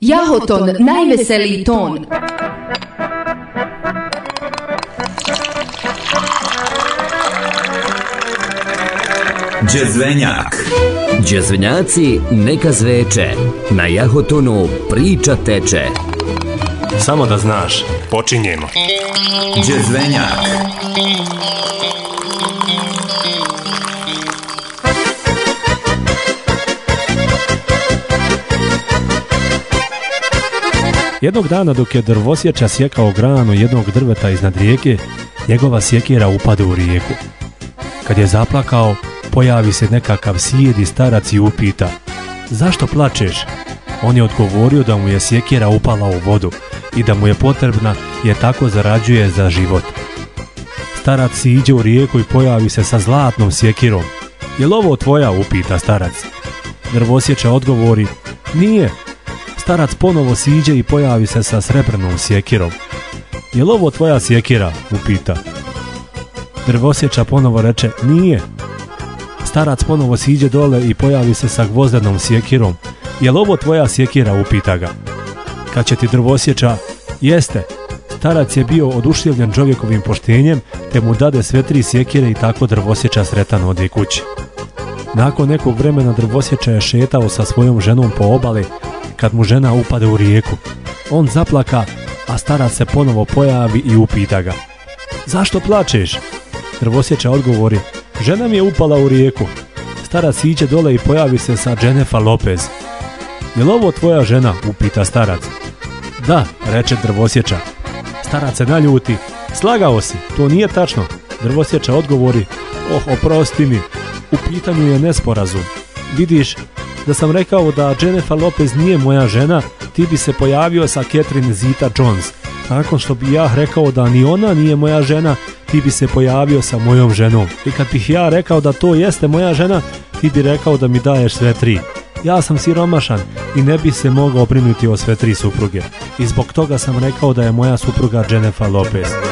Jahoton, najveseliji ton. Džezvenjak. Džezvenjaci neka zveče, na Jahotonu priča teče. Samo da znaš, počinjemo. Džezvenjak. Jednog dana dok je drvosječa sjekao granu jednog drveta iznad rijeke, njegova sjekira upade u rijeku. Kad je zaplakao, pojavi se nekakav sjedi starac i upita Zašto plačeš? On je odgovorio da mu je sjekira upala u vodu i da mu je potrebna jer tako zarađuje za život. Starac si iđe u rijeku i pojavi se sa zlatnom sjekirom. Je li ovo tvoja? upita starac. Drvosječa odgovori, nije. Starac ponovo siđe i pojavi se sa srebrnom sjekirom. Je li ovo tvoja sjekira? upita. Drvosječa ponovo reče, nije. Starac ponovo siđe dole i pojavi se sa gvozdenom sjekirom. Je li ovo tvoja sjekira? upita ga. Kad će ti drvosječa, jeste. Starac je bio oduševljen čovjekovim poštenjem, te mu dade sve tri sjekire i tako drvosječa sretan ode kući. Nakon nekog vremena drvosječa je šetao sa svojom ženom po obali, kad mu žena upade u rijeku. On zaplaka, a starac se ponovo pojavi i upita ga. Zašto plačeš? Drvosječa odgovori, žena mi je upala u rijeku. Starac iđe dole i pojavi se sa Jennifer Lopez. Je li ovo tvoja žena? upita starac. Da, reče drvosječa. Starac se naljuti. Slagao si, to nije tačno. Drvosječa odgovori, oh, oprosti mi, u pitanju je nesporazum. Vidiš, da sam rekao da Jennifer Lopez nije moja žena, ti bi se pojavio sa Catherine Zita Jones. Nakon što bi ja rekao da ni ona nije moja žena, ti bi se pojavio sa mojom ženom. I kad bih ja rekao da to jeste moja žena, ti bi rekao da mi daješ sve tri. Ja sam siromašan i ne bi se mogao brinuti o sve tri supruge. I zbog toga sam rekao da je moja supruga Jennifer Lopez.